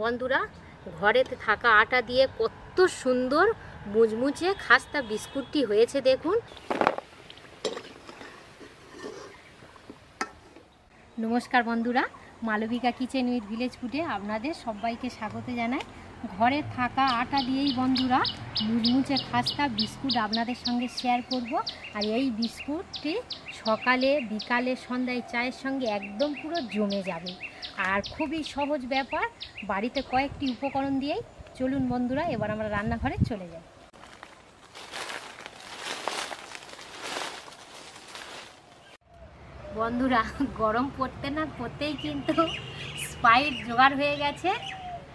বন্ধুরা ঘরেতে থাকা আটা দিয়ে কত সুন্দর মুচমুচে খাস্তা বিস্কুটটি হয়েছে দেখুন। নমস্কার বন্ধুরা, মালবিকা কিচেন উইথ ভিলেজ ফুডে আপনাদের সবাইকে স্বাগত জানাই। ঘরে থাকা আটা দিয়েই বন্ধুরা, মুচমুচে খাস্তা বিস্কুট আপনাদের সঙ্গে শেয়ার করব। আর এই বিস্কুটটি সকালে, বিকালে, সন্ধ্যায় চায়ের সঙ্গে একদম পুরো জমে যাবে। আর খুবই সহজ ব্যাপার। বাড়িতে কয়েকটি উপকরণ দিয়েই চলুন বন্ধুরা এবার আমরা রান্নাঘরে চলে যাই। বন্ধুরা গরম পড়তে না পড়তেই কিন্তু স্পাইট জোগাড় হয়ে গেছে।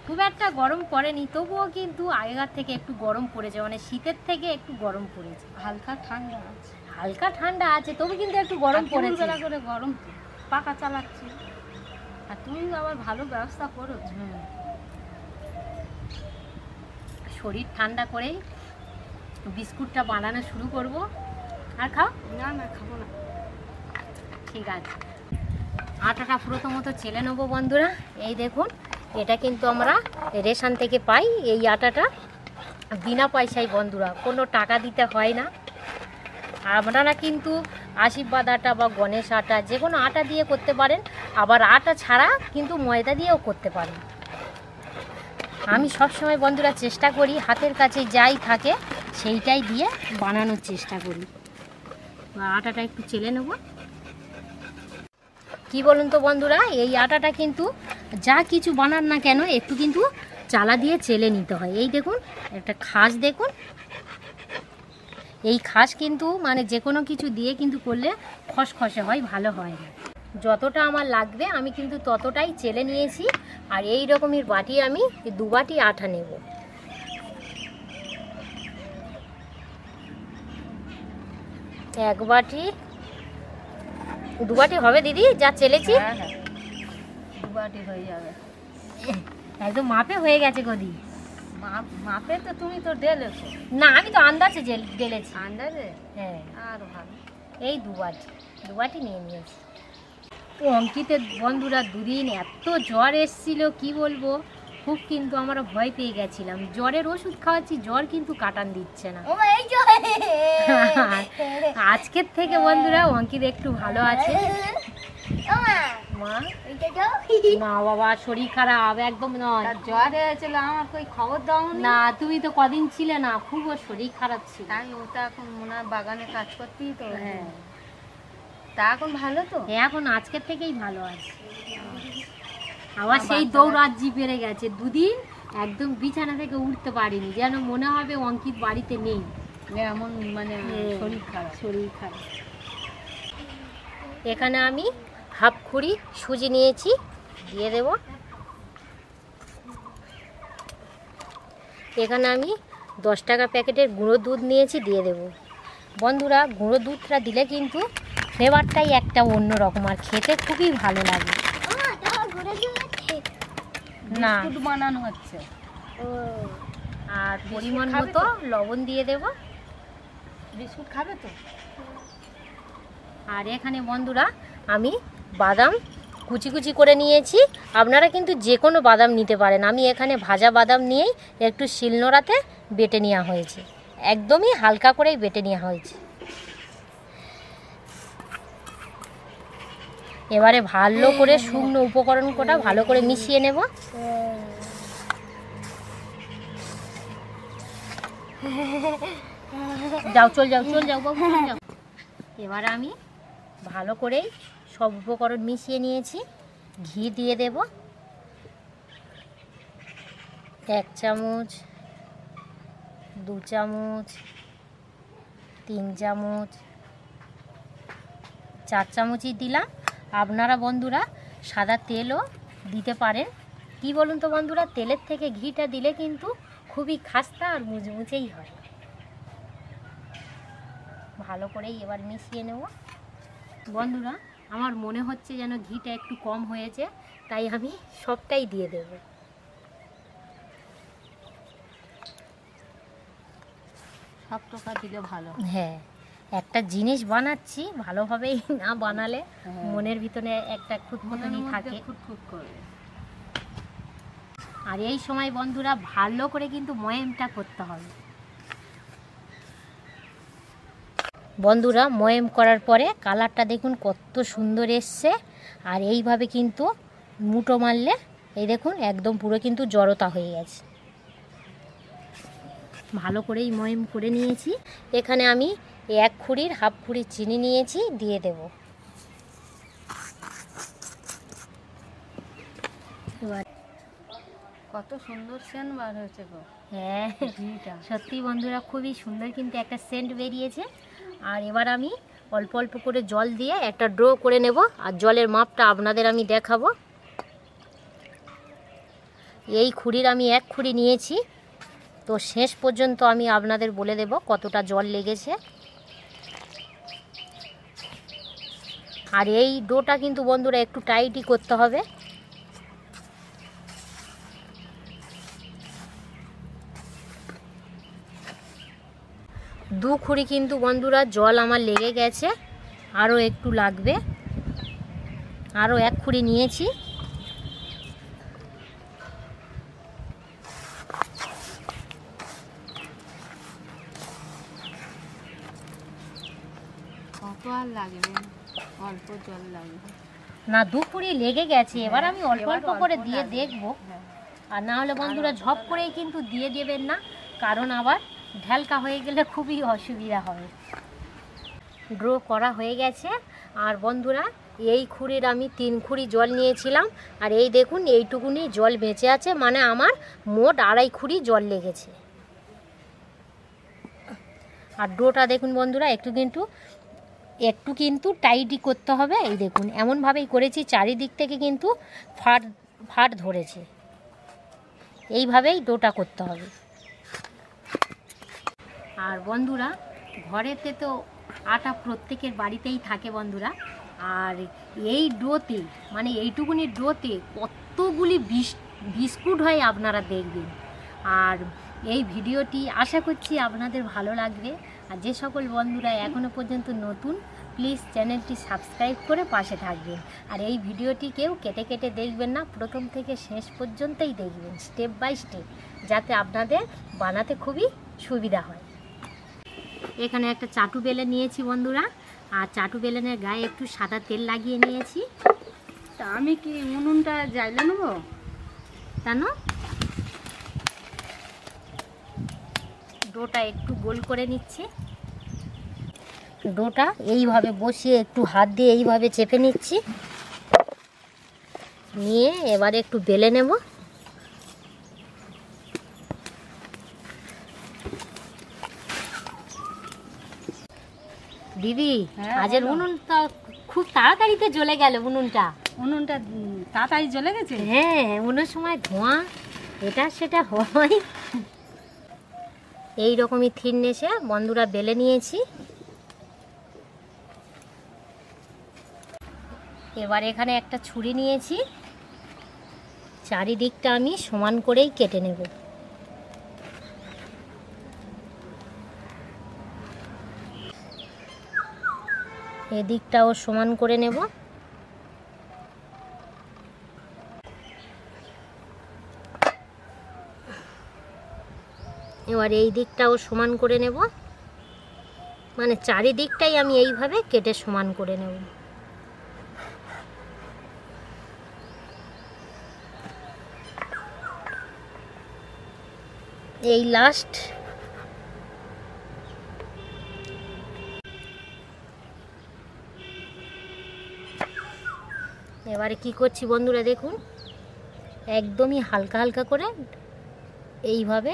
খুব একটা গরম পড়েনি তবুও কিন্তু আগেকার থেকে একটু গরম পড়েছে মানে শীতের থেকে একটু গরম পড়েছে। হালকা ঠান্ডা আছে। হালকা ঠান্ডা আছে তবু কিন্তু একটু গরম পড়েছে। করে গরম পাকা চালাচ্ছি। তুমি আবার ভালো ব্যবস্থা করো শরীর ঠান্ডা করেই বিস্কুটটা বানানো শুরু করব। আর খাও? না না খাব না। ঠিক আছে। আটাটা প্রথমত চেলে নেব বন্ধুরা। এই দেখুন এটা কিন্তু আমরা রেশন থেকে পাই এই আটাটা। বিনা পয়সায় বন্ধুরা কোনো টাকা দিতে হয় না। আপনারা কিন্তু আশীর্বাদ আটা বা গণেশ আটা যে কোনো আটা দিয়ে করতে পারেন। আবার আটা ছাড়া কিন্তু ময়দা দিয়েও করতে পারেন আমি সবসময় বন্ধুরা চেষ্টা করি, হাতের কাছে যাই থাকে, সেইটাই দিয়ে বানানোর চেষ্টা করি। আটাটা একটু চেলে নেব। কি বলুন তো বন্ধুরা, এই আটাটা কিন্তু যা কিছু বানান না কেন, একটু কিন্তু চালা দিয়ে চেলে নিতে হয়। এই দেখুন, একটা খাস দেখুন। এই খাস কিন্তু মানে যে কোনো কিছু দিয়ে কিন্তু করলে খসখসে হয়, ভালো হয় না। যতটা আমার লাগবে আমি কিন্তু ততটাই চেলে নিয়েছি। আর এই রকমের বাটি আমি দু বাটি আঠা নেব। এক বাটি দু বাটি হবে দিদি যা চেলেছি। হ্যাঁ হ্যাঁ। দুবাটি হয়ে যাবে। একদম মাপে হয়ে গেছে গদি মাপ তো তুমি তো ডেলেছো না আমি তো আন্দাজে ঢেলেছি। আন্দাজে? হ্যাঁ। আর ভালো। এই দু বাটি দু বাটি নিয়ে নিয়েছি। অঙ্কিতের বন্ধুরা দুদিন এত জ্বর এসছিল কি বলব? খুব কিন্তু আমরা ভয় পেয়ে গেছিলাম। জ্বরের ওষুধ খাওয়াচ্ছি জ্বর কিন্তু কাটান দিচ্ছে না। আজকের থেকে বন্ধুরা অঙ্কিত একটু ভালো আছে। মা না বাবা শরীর খারাপ একদম নয়। জ্বর হয়েছিল আমার কই খবর দাও না। তুমি তো কদিন ছিলে না খুব ওর শরীর খারাপ ছিল। তাই ও তো এখন মোনার বাগানে কাজ করতেই তো। হ্যাঁ। তা এখন ভালো তো? এখন আজকের থেকেই ভালো আছে। আবার সেই দৌড়াজ্জি বেড়ে গেছে। দুদিন একদম বিছানা থেকে উঠতে পারিনি। যেন মনে হবে অঙ্কিত বাড়িতে নেই। এমন মানে হ্যাঁ। শরীর খারাপ। শরীর খারাপ। এখানে আমি হাফ খুঁড়ি সুজি নিয়েছি। দিয়ে দেব। এখানে আমি দশ টাকা প্যাকেটের গুঁড়ো দুধ নিয়েছি দিয়ে দেব। বন্ধুরা গুঁড়ো দুধটা দিলে কিন্তু ফ্লেভারটাই একটা অন্য রকম আর খেতে খুবই ভালো লাগে। না। বিস্কুট বানানো হচ্ছে। আর পরিমাণ মতো লবণ দিয়ে দেব। বিস্কুট খাবে তো? আর এখানে বন্ধুরা আমি বাদাম কুচি কুচি করে নিয়েছি। আপনারা কিন্তু যে কোনো বাদাম নিতে পারেন। আমি এখানে ভাজা বাদাম নিয়েই একটু শিলনোড়াতে বেটে নেওয়া হয়েছে। একদমই হালকা করেই বেটে নেওয়া হয়েছে। এবারে ভালো করে শুকনো উপকরণ কটা ভালো করে মিশিয়ে নেব। যাও, চল যাও চল যাও বাবু যাও। এবার আমি ভালো করেই সব উপকরণ মিশিয়ে নিয়েছি। ঘি দিয়ে দেব। এক চামচ, দু চামচ, তিন চামচ, চার চামচই দিলাম। আপনারা বন্ধুরা সাদা তেলও দিতে পারেন। কি বলুন তো বন্ধুরা তেলের থেকে ঘিটা দিলে কিন্তু খুবই খাস্তা আর মুচমুচেই হয়। ভালো করেই এবার মিশিয়ে নেব। বন্ধুরা আমার মনে হচ্ছে যেন ঘিটা একটু কম হয়েছে তাই আমি সবটাই দিয়ে দেব। সব টাকা দিলে ভালো হ্যাঁ। একটা জিনিস বানাচ্ছি ভালোভাবেই না বানালে হ্যাঁ। মনের ভিতরে একটা খুঁতখুঁতনি থাকে। আর এই সময় বন্ধুরা ভালো করে কিন্তু ময়েমটা করতে হবে। বন্ধুরা ময়েম করার পরে কালারটা দেখুন কত সুন্দর এসছে। আর এইভাবে কিন্তু মুটো মারলে এই দেখুন একদম পুরো কিন্তু জড়তা হয়ে গেছে। ভালো করেই ময়েম করে নিয়েছি। এখানে আমি এক খুঁড়ির হাফ খুঁড়ি চিনি নিয়েছি দিয়ে দেব। কত সুন্দর সেন্ট বার হয়েছে গো। হ্যাঁ সত্যি বন্ধুরা খুবই সুন্দর কিন্তু একটা সেন্ট বেরিয়েছে। আর এবার আমি অল্প অল্প করে জল দিয়ে একটা ড্রো করে নেব আর জলের মাপটা আপনাদের আমি দেখাবো। এই খুঁড়ির আমি এক খুঁড়ি নিয়েছি তো শেষ পর্যন্ত আমি আপনাদের বলে দেব কতটা জল লেগেছে। আর এই ডোটা কিন্তু বন্ধুরা একটু টাইটই করতে হবে। দু খুঁড়ি কিন্তু বন্ধুরা জল আমার লেগে গেছে, আরও একটু লাগবে। আরও এক খুঁড়ি নিয়েছি কত আর লাগবে না। অল্প জল লাগবে। না দু খুঁড়ি লেগে গেছে। এবার আমি অল্প অল্প করে দিয়ে। দেখব। হ্যাঁ। আর না হলে বন্ধুরা ঝপ করেই কিন্তু দিয়ে দেবেন না কারণ আবার ঢ্যালকা হয়ে গেলে খুবই অসুবিধা হবে। ড্র করা হয়ে গেছে। আর বন্ধুরা এই খুঁড়ির আমি তিন খুঁড়ি জল নিয়েছিলাম। আর এই দেখুন এইটুকুনি জল বেঁচে আছে। মানে আমার মোট আড়াই খুঁড়ি জল লেগেছে। আর ডোটা দেখুন বন্ধুরা একটু কিন্তু একটু কিন্তু টাইটই করতে হবে। এই দেখুন, এমনভাবেই করেছি, চারিদিক থেকে কিন্তু ফাট ফাট ধরেছে। এইভাবেই ডোটা করতে হবে। আর বন্ধুরা, ঘরেতে তো আটা প্রত্যেকের বাড়িতেই থাকে বন্ধুরা। আর এই ডোতে মানে এইটুকুনি ডোতে কতগুলি বিস- বিস্কুট হয় আপনারা দেখবেন। আর এই ভিডিওটি আশা করছি আপনাদের ভালো লাগবে। আর যে সকল বন্ধুরা এখনও পর্যন্ত নতুন প্লিজ চ্যানেলটি সাবস্ক্রাইব করে পাশে থাকবেন। আর এই ভিডিওটি কেউ কেটে কেটে দেখবেন না প্রথম থেকে শেষ পর্যন্তই দেখবেন স্টেপ বাই স্টেপ যাতে আপনাদের বানাতে খুবই সুবিধা হয়। এখানে একটা চাটু বেলে নিয়েছি বন্ধুরা আর চাটু বেলেনের গায়ে একটু সাদা তেল লাগিয়ে নিয়েছি। তা আমি কি উনুনটা জ্বাইলে নেব? কেন? ডোটা একটু গোল করে নিচ্ছি। ডোটা এইভাবে বসিয়ে একটু হাত দিয়ে এইভাবে চেপে নিচ্ছি। নিয়ে এবারে একটু বেলে নেব। দিদি হ্যাঁ, আজের বলো। উনুনটা খুব তাড়াতাড়িতে জ্বলে গেল উনুনটা। উনুনটা তাড়াতাড়ি জ্বলে গেছে? হ্যাঁ অন্য সময় ধোঁয়া এটা সেটা হয়। এই রকমই থিননেসে বন্ধুরা বেলে নিয়েছি। এবার এখানে একটা ছুরি নিয়েছি। চারিদিকটা আমি সমান করেই কেটে নেব। এদিকটাও সমান করে নেব। এবার এই দিকটাও সমান করে নেব। মানে চারিদিকটাই আমি এইভাবে কেটে সমান করে নেব। এই লাস্ট এবারে কি করছি বন্ধুরা দেখুন, একদমই হালকা হালকা করে এইভাবে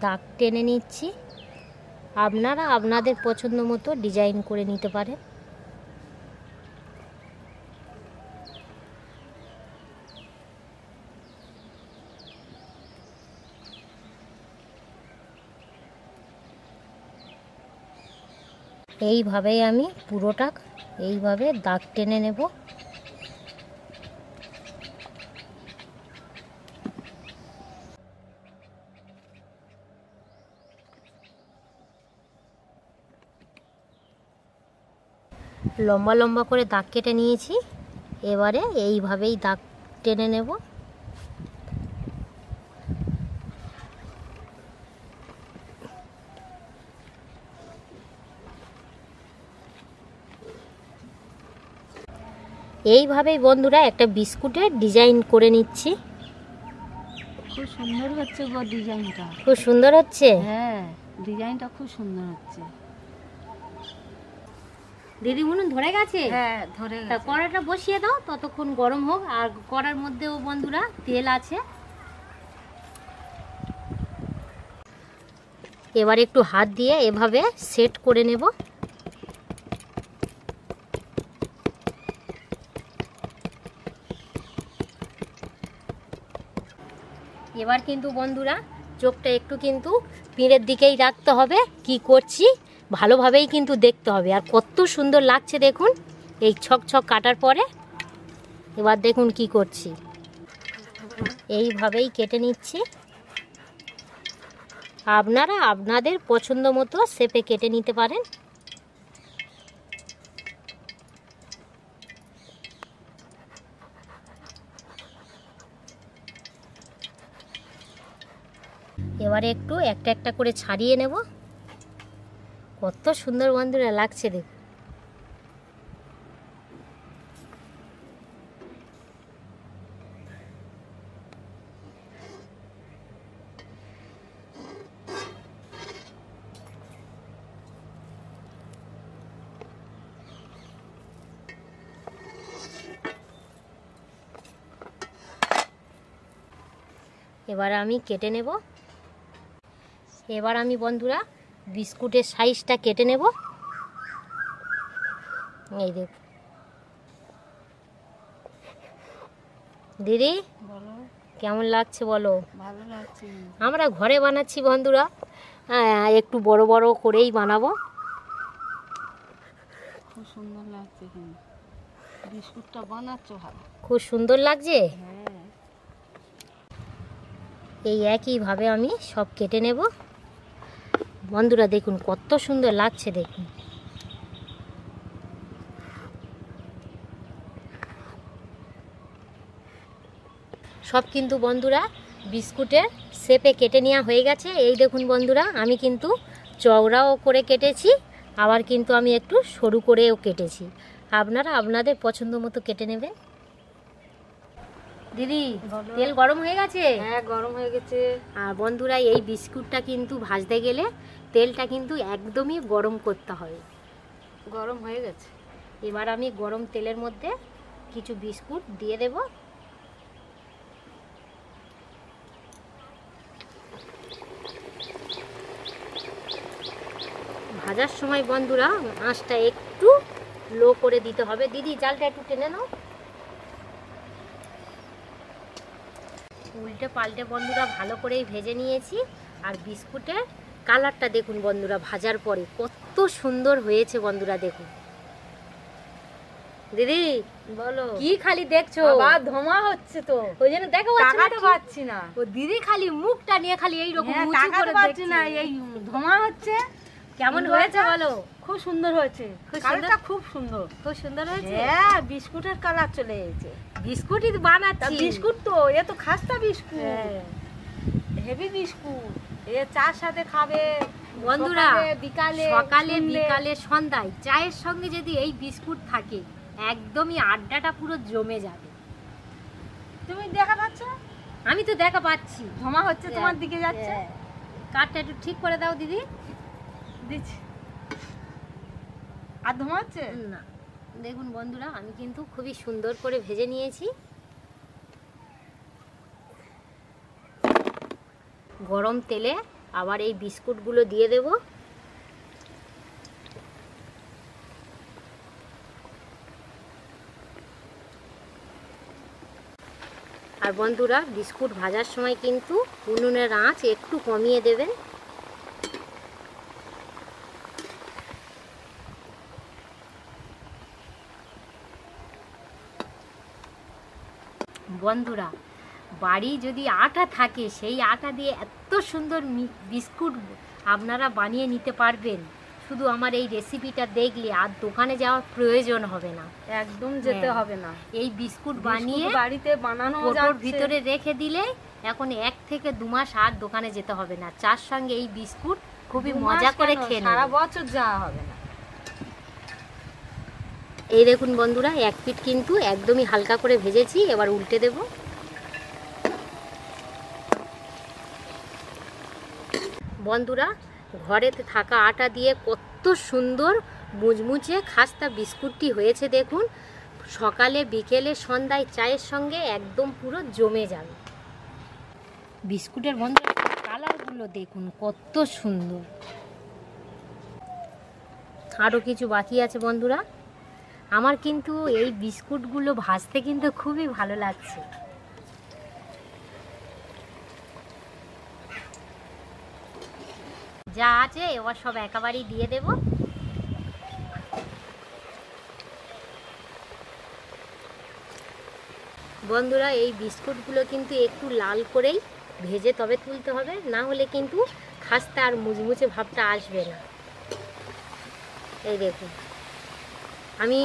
দাগ টেনে নিচ্ছি। আপনারা আপনাদের পছন্দ মতো ডিজাইন করে নিতে পারেন। এইভাবেই আমি পুরোটা, এইভাবে দাগ টেনে নেব। লম্বা লম্বা করে দাগ কেটে নিয়েছি। এবারে এইভাবেই দাগ টেনে নেব। এইভাবেই বন্ধুরা একটা বিস্কুটের ডিজাইন করে নিচ্ছি। খুব সুন্দর হচ্ছে গো ডিজাইনটা। খুব সুন্দর হচ্ছে? হ্যাঁ ডিজাইনটা খুব সুন্দর হচ্ছে। দিদি উনুন ধরে গেছে? হ্যাঁ ধরে গেছে। কড়াটা বসিয়ে দাও ততক্ষণ গরম হোক। আর কড়ার মধ্যেও বন্ধুরা তেল আছে। এবার একটু হাত দিয়ে এভাবে সেট করে নেব। এবার কিন্তু বন্ধুরা চোখটা একটু কিন্তু পিঁড়ের দিকেই রাখতে হবে। কি করছি? ভালোভাবেই কিন্তু দেখতে হবে। আর কত সুন্দর লাগছে দেখুন, এই ছক ছক কাটার পরে। এবার দেখুন কি করছি। এইভাবেই কেটে নিচ্ছি। আপনারা আপনাদের পছন্দ মতো শেপে কেটে নিতে পারেন। এবারে একটু একটা একটা করে ছাড়িয়ে নেব। কত সুন্দর বন্ধুরা লাগছে দেখুন এবার আমি কেটে নেব। এবার আমি বন্ধুরা বিস্কুটের সাইজটা কেটে নেব। এই দেখ। দিদি বলো। কেমন লাগছে বলো? ভালো লাগছে। আমরা ঘরে বানাচ্ছি বন্ধুরা। হ্যাঁ, একটু বড় বড় করেই বানাবো। খুব সুন্দর লাগছে বিস্কুটটা বানাচ্ছ ভালো। খুব সুন্দর লাগছে? হ্যাঁ। এই একইভাবে আমি সব কেটে নেব। বন্ধুরা দেখুন, কত সুন্দর লাগছে দেখুন। সব কিন্তু বন্ধুরা বিস্কুটের শেপে কেটে নেওয়া হয়ে গেছে। এই দেখুন বন্ধুরা, আমি কিন্তু চওড়াও করে কেটেছি, আবার কিন্তু আমি একটু সরু করেও কেটেছি। আপনারা আপনাদের পছন্দ মতো কেটে নেবেন। দিদি তেল গরম হয়ে গেছে? হ্যাঁ গরম হয়ে গেছে। আর বন্ধুরা এই বিস্কুটটা কিন্তু ভাজতে গেলে তেলটা কিন্তু একদমই গরম করতে হবে গরম হয়ে গেছে। এবার আমি গরম তেলের মধ্যে কিছু বিস্কুট দিয়ে দেব। ভাজার সময় বন্ধুরা আঁচটা একটু লো করে দিতে হবে। দিদি জালটা একটু টেনে নাও। উল্টে পাল্টে বন্ধুরা ভালো করেই ভেজে নিয়েছি। আর বিস্কুটের কালারটা দেখুন বন্ধুরা ভাজার পরে কত সুন্দর হয়েছে বন্ধুরা দেখুন। দিদি বলো। কি খালি দেখছ? আবার ধোঁয়া হচ্ছে তো। ওই জন্য দেখো কি? পাচ্ছি না। ও দিদি খালি মুখটা নিয়ে খালি এই রকম হ্যাঁ, করে পাচ্ছি না এই ধোঁয়া হচ্ছে। কেমন হয়েছে বলো? খুব সুন্দর হয়েছে। খুব সুন্দর? কালারটা খুব সুন্দর। খুব সুন্দর হয়েছে? হ্যাঁ বিস্কুটের কালার চলে এসেছে। বিস্কুটই তো বানাচ্ছি। বিস্কুট তো এ তো খাস্তা বিস্কুট। হ্যাঁ। Heavy biscuit. এ চার সাথে খাবে বন্ধুরা বিকালে সকালে বিকালে সন্ধ্যায় চায়ের সঙ্গে যদি এই বিস্কুট থাকে একদমই আড্ডাটা পুরো জমে যাবে। তুমি দেখা পাচ্ছ? আমি তো দেখা পাচ্ছি। ধোঁয়া হচ্ছে তোমার দিকে যাচ্ছে। হ্যাঁ। কাঠটা একটু ঠিক করে দাও দিদি। দেখুন বন্ধুরা, আমি কিন্তু খুবই সুন্দর করে ভেজে নিয়েছি। গরম তেলে আবার এই বিস্কুটগুলো দিয়ে দেব। আর বন্ধুরা, বিস্কুট ভাজার সময় কিন্তু উনুনের আঁচ একটু কমিয়ে দেবেন। বন্ধুরা বাড়ি যদি আটা থাকে সেই আটা দিয়ে এত সুন্দর বিস্কুট আপনারা বানিয়ে নিতে পারবেন। শুধু আমার এই রেসিপিটা দেখলে আর দোকানে যাওয়ার প্রয়োজন হবে না। একদম যেতে হ্যাঁ। হবে না। এই বিস্কুট বানিয়ে বাড়িতে বানানো ভিতরে রেখে দিলে এখন এক থেকে দু মাস আর দোকানে যেতে হবে না। চার সঙ্গে এই বিস্কুট খুবই মজা করে খেয়ে সারা বছর যাওয়া হবে না। এই দেখুন বন্ধুরা, এক পিঠ কিন্তু একদমই হালকা করে ভেজেছি, এবার উল্টে দেব। বন্ধুরা ঘরেতে থাকা আটা দিয়ে কত সুন্দর মুচমুচে খাস্তা বিস্কুটটি হয়েছে দেখুন। সকালে, বিকেলে, সন্ধ্যায় চায়ের সঙ্গে একদম পুরো জমে যাবে। বিস্কুটের বন্ধুরা, কালারগুলো দেখুন কত সুন্দর। আরও কিছু বাকি আছে বন্ধুরা। আমার কিন্তু এই বিস্কুটগুলো ভাজতে কিন্তু খুবই ভালো লাগছে। যা আছে, এবার সব একেবারেই দিয়ে দেব। বন্ধুরা, এই বিস্কুটগুলো কিন্তু একটু লাল করেই ভেজে তবে তুলতে হবে, না হলে কিন্তু খাস্তা আর মুচমুচে ভাবটা আসবে না। এই দেখুন, আমি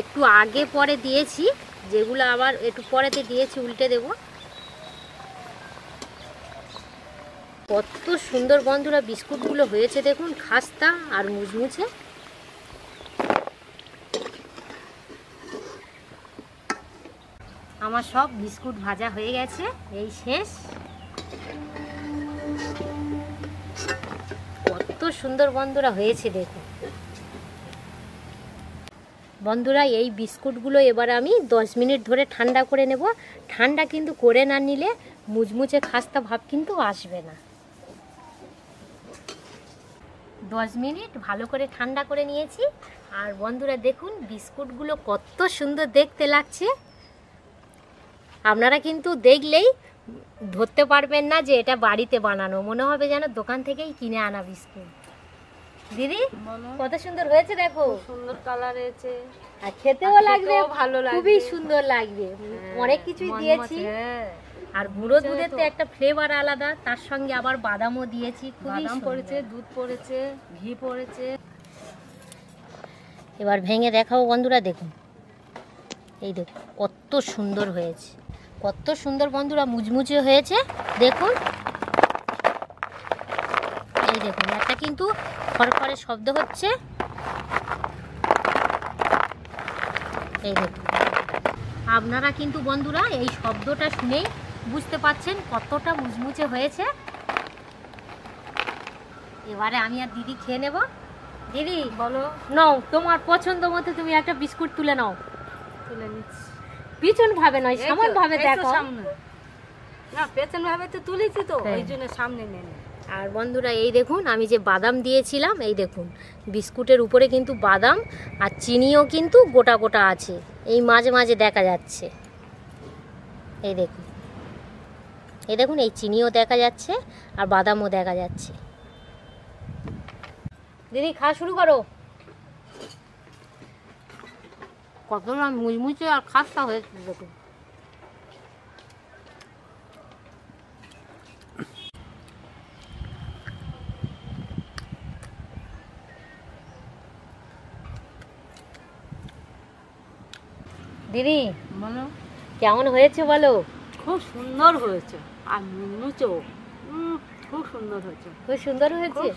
একটু আগে পরে দিয়েছি, যেগুলো আবার একটু পরেতে দিয়েছি, উল্টে দেব। কত সুন্দর বন্ধুরা বিস্কুটগুলো হয়েছে দেখুন, খাস্তা আর মুচমুচে। আমার সব বিস্কুট ভাজা হয়ে গেছে, এই শেষ। কত সুন্দর বন্ধুরা হয়েছে দেখুন। বন্ধুরা, এই বিস্কুটগুলো এবার আমি দশ মিনিট ধরে ঠান্ডা করে নেব। ঠান্ডা কিন্তু করে না নিলে মুচমুচে খাস্তা ভাব কিন্তু আসবে না। দশ মিনিট ভালো করে ঠান্ডা করে নিয়েছি। আর বন্ধুরা, দেখুন বিস্কুটগুলো কত সুন্দর দেখতে লাগছে। আপনারা কিন্তু দেখলেই ধরতে পারবেন না যে এটা বাড়িতে বানানো। মনে হবে যেন দোকান থেকেই কিনে আনা বিস্কুট। দিদি কত সুন্দর হয়েছে দেখো। সুন্দর কালার হয়েছে। আর খেতেও লাগবে ভালো লাগবে। খুবই সুন্দর লাগবে। অনেক কিছুই দিয়েছি। হ্যাঁ। আর গুঁড়ো দুধের তো? একটা ফ্লেভার আলাদা তার সঙ্গে আবার বাদামও দিয়েছি খুবই। পড়েছে দুধ পড়েছে ঘি পড়েছে। এবার ভেঙে দেখাও বন্ধুরা দেখুন। এই দেখুন কত সুন্দর হয়েছে। কত সুন্দর বন্ধুরা মুচমুচে হয়েছে। দেখুন এই দেখুন একটা কিন্তু খড়খড়ে শব্দ হচ্ছে। এই দেখুন। আপনারা কিন্তু বন্ধুরা এই শব্দটা শুনেই বুঝতে পাচ্ছেন কতটা মুচমুচে হয়েছে। এবারে আমি আর দিদি খেয়ে নেব। দিদি বলো। নাও তোমার পছন্দ মতো তুমি একটা বিস্কুট তুলে নাও। তুলে নিচ্ছি। পিছন ভাবে নয় সামন ভাবে দেখো। সামনে। না পেছন ভাবে তো তুলেছি তো হ্যাঁ। ওই জন্য সামনে নেই। আর বন্ধুরা, এই দেখুন, আমি যে বাদাম দিয়েছিলাম, এই দেখুন, বিস্কুটের উপরে কিন্তু বাদাম আর চিনিও কিন্তু গোটা গোটা আছে। এই মাঝে মাঝে দেখা যাচ্ছে। এই দেখুন এই দেখুন, এই চিনিও দেখা যাচ্ছে আর বাদামও দেখা যাচ্ছে। দিদি, খাওয়া শুরু করো। কতটা মুচমুচে আর খাস্তা হয়েছে, দেখুন। দিদি? বলো। কেমন হয়েছে বলো? খুব সুন্দর হয়েছে। আর মুচো খুব সুন্দর হয়েছে। খুব সুন্দর হয়েছে?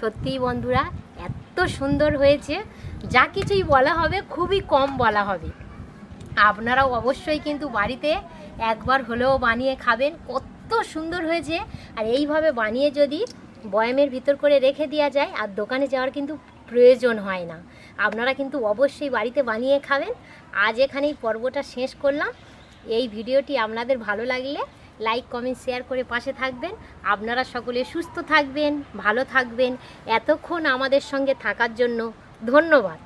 সত্যিই বন্ধুরা এত সুন্দর হয়েছে। যা কিছুই বলা হবে খুবই কম বলা হবে। আপনারাও অবশ্যই কিন্তু বাড়িতে একবার হলেও বানিয়ে খাবেন। কত সুন্দর হয়েছে। আর এইভাবে বানিয়ে যদি বয়ামের ভিতর করে রেখে দেওয়া যায় আর দোকানে যাওয়ার কিন্তু প্রয়োজন হয় না। আপনারা কিন্তু অবশ্যই বাড়িতে বানিয়ে খাবেন। আজ এখানেই পর্বটা শেষ করলাম। এই ভিডিওটি আপনাদের ভালো লাগলে লাইক, কমেন্ট, শেয়ার করে পাশে থাকবেন। আপনারা সকলে সুস্থ থাকবেন, ভালো থাকবেন। এতক্ষণ আমাদের সঙ্গে থাকার জন্য ধন্যবাদ।